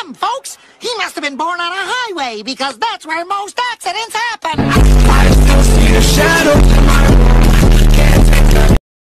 him, folks. He must have been born on a highway because that's where most accidents happen.